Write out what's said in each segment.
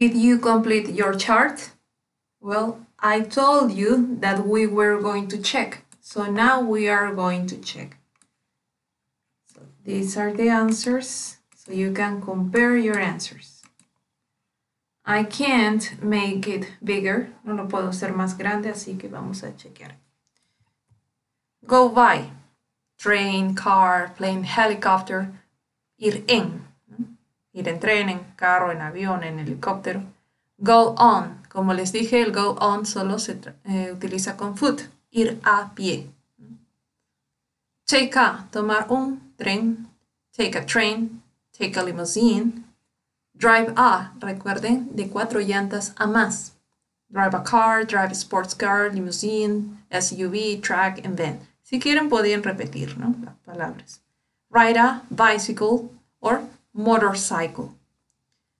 Did you complete your chart? Well, I told you that we were going to check. So now we are going to check. So these are the answers. So you can compare your answers. I can't make it bigger. No lo puedo hacer más grande, así que vamos a chequear. Go by. Train, car, plane, helicopter. Ir en. Ir en tren, en carro, en avión, en helicóptero. Go on. Como les dije, el go on solo se eh, utiliza con foot. Ir a pie. Take a. Tomar un tren. Take a train. Take a limousine. Drive a. Recuerden, de cuatro llantas a más. Drive a car, drive a sports car, limousine, SUV, track, and van. Si quieren, podrían repetir ¿no? las palabras. Ride a bicycle or motorcycle.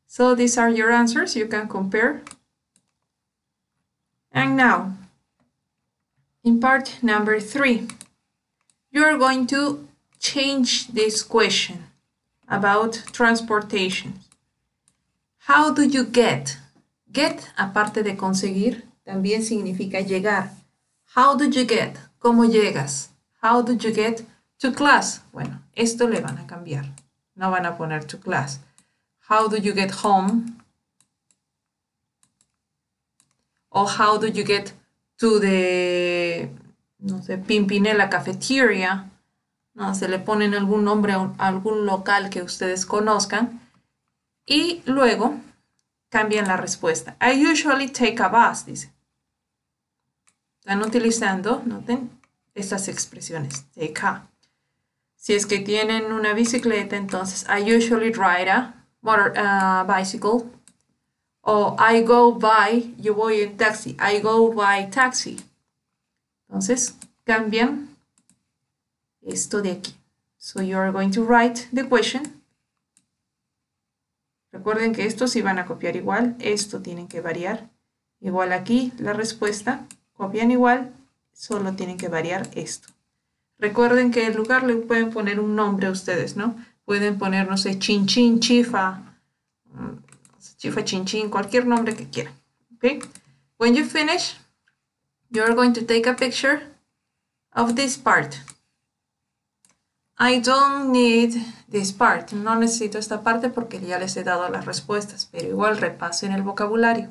So these are your answers. You can compare. And now, in part number three, you're going to change this question about transportation. How do you get? Get, aparte de conseguir, también significa llegar. How do you get? ¿Cómo llegas? How do you get to class? Bueno, esto le van a cambiar. No van a poner to class. How do you get home? O how do you get to the, no sé, Pimpinela Cafeteria? No, se le ponen algún nombre a algún local que ustedes conozcan. Y luego cambian la respuesta. I usually take a bus, dice. Están utilizando, noten, estas expresiones. Take a. Si es que tienen una bicicleta, entonces I usually ride a motor, uh, bicycle. O I go by, yo voy en taxi. I go by taxi. Entonces, cambian esto de aquí. So you are going to write the question. Recuerden que estos sí van a copiar igual, esto tienen que variar. Igual aquí la respuesta, copian igual, solo tienen que variar esto. Recuerden que en lugar le pueden poner un nombre a ustedes, ¿no? Pueden poner, no sé, chin chin, chifa, chifa chin chin, cualquier nombre que quieran. Okay? When you finish, you're going to take a picture of this part. I don't need this part. No necesito esta parte porque ya les he dado las respuestas, pero igual repasen el vocabulario.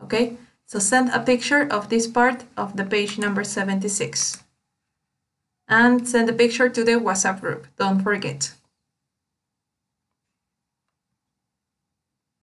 Okay? So send a picture of this part of the page number 76. And send a picture to the WhatsApp group. Don't forget.